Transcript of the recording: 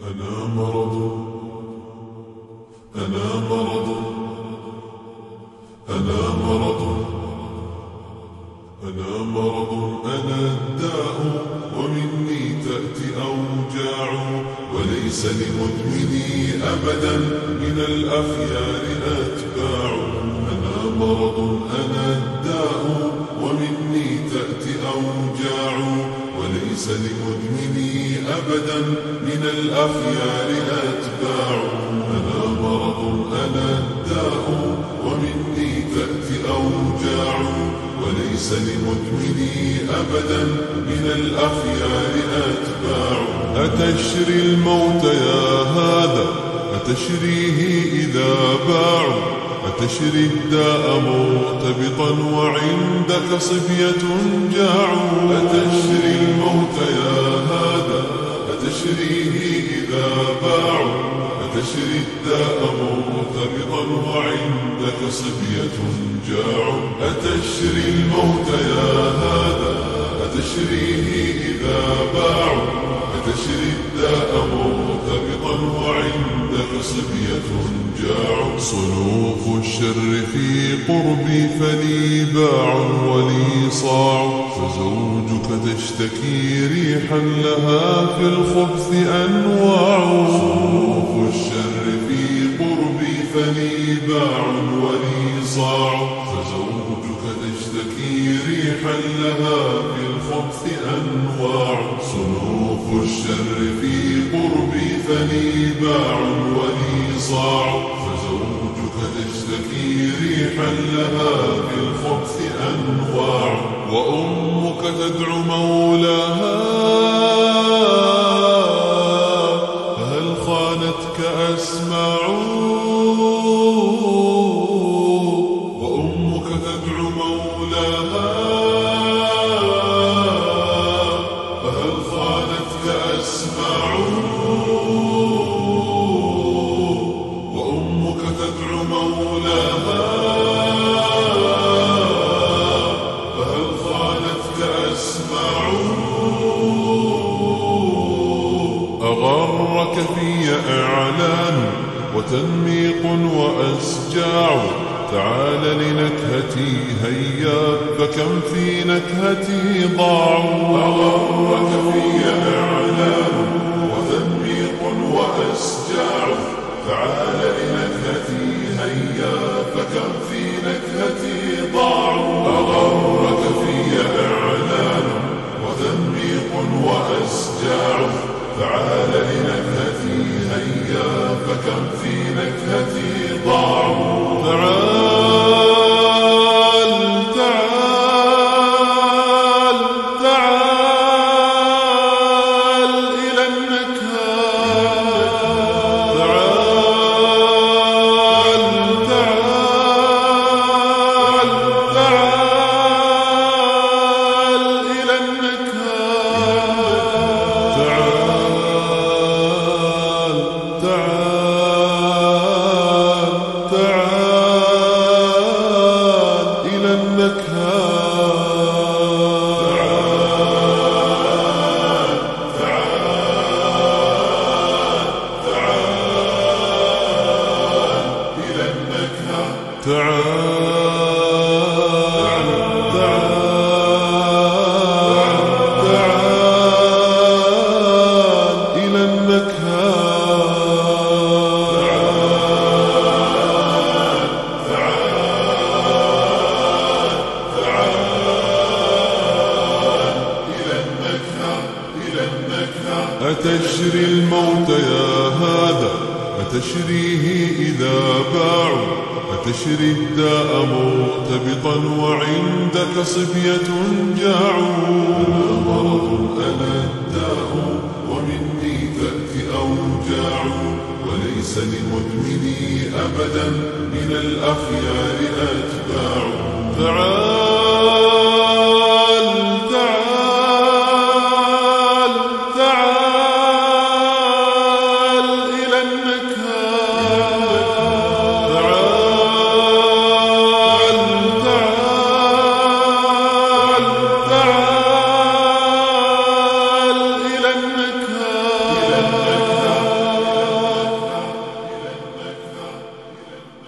أنا مرض. أنا مرض. أنا مرض. أنا مرض. أنا الداء ومني تأتي أوجاع. وليس لمدمني أبدا من الأخيار أتباع. أنا مرض. أنا الداء ومني تأتي أوجاع. وليس لمدمني أبدا من الأخيار أتباع. أنا مرض أنا الداء ومني تأتي أوجاع. وليس لمدمني أبدا من الأخيار أتباع. أتشري الموت يا هذا؟ أتشريه إذا باعوا أتشري الداء مرتبطا وعندك صبية جاعوا أتشري صبية جاعوا أتشري الموت يا هذا؟ أتشريه إذا باعوا أتشري الداء مرتبطا وعندك صبية جاع. صنوف الشر في قربي فلي باع ولي صاع. فزوجك تشتكي ريحا لها في الخبث أنواع. صنوف الشر في فلي باع ولي صاع فزوجك تشتكي ريحا لها في الخبث أنواع. صنوف الشر في قربي فلي باع ولي صاع فزوجك تشتكي ريحا لها في الخبث أنواع. وأمك تدعو مولاها أغرك في إعلان وتنميق وأسجاع. تعال لنكهتي هيا فكم في نكهتي ضاع. أغرك في إعلان وتنميق وأسجاع. تعال لنكهتي هيا فكم تعال تعال تعال إلى النكهة إلى النكهة إلى النكهة أتشري الموت يا أتشريه إذا باعوا أتشري الداء مرتبطا وعندك صبية أنا مرض أنا الداء ومني تأتي أوجاع وليس لمدمني أبدا من الأخيار أتباع. تعال